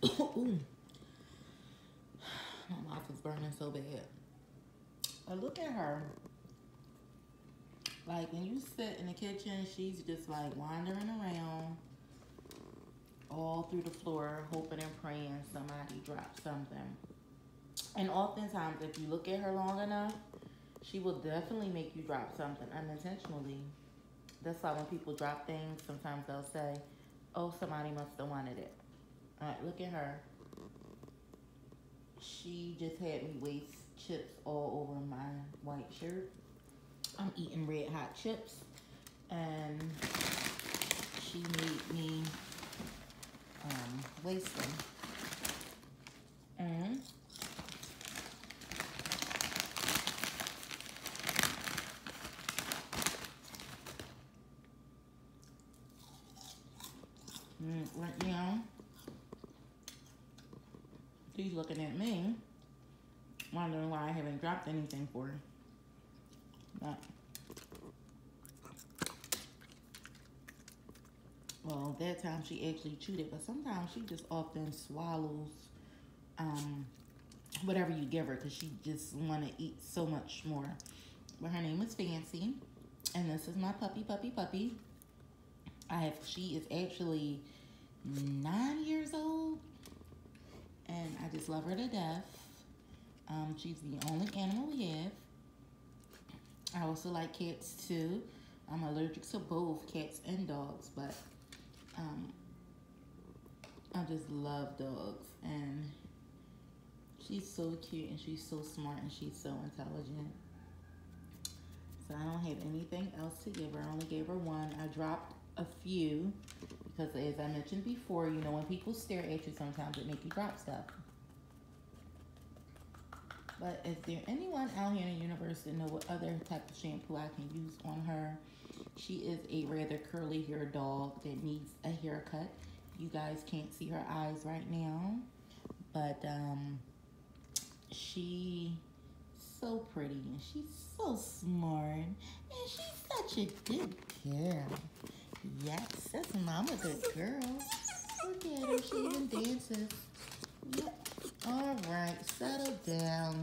My mouth is burning so bad. But look at her. Like when you sit in the kitchen, she's just like wandering around all through the floor, hoping and praying somebody drops something. And oftentimes, if you look at her long enough, she will definitely make you drop something unintentionally. That's why when people drop things, sometimes they'll say, oh, somebody must have wanted it. All right, look at her. She just had me waste chips all over my white shirt. I'm eating red hot chips and she made me um, waste them. And mm, right now, she's looking at me, wondering why I haven't dropped anything for her. But, well, that time she actually chewed it, but sometimes she just often swallows um, whatever you give her because she just want to eat so much more. But her name is Fancy, and this is my puppy, puppy, puppy. I have, she is actually nine years old, and I love her to death. Um, she's the only animal we have. I also like cats too. I'm allergic to both cats and dogs, but um, I just love dogs. And she's so cute and she's so smart and she's so intelligent. So I don't have anything else to give her. I only gave her one. I dropped a few because as I mentioned before, you know, when people stare at you, sometimes it make you drop stuff. But is there anyone out here in the universe that know what other type of shampoo I can use on her? She is a rather curly hair dog that needs a haircut. You guys can't see her eyes right now, but um, she so pretty and she's so smart and she's such a good girl. Yes, that's mama good girl. Look at her, she even dances. All right, settle down.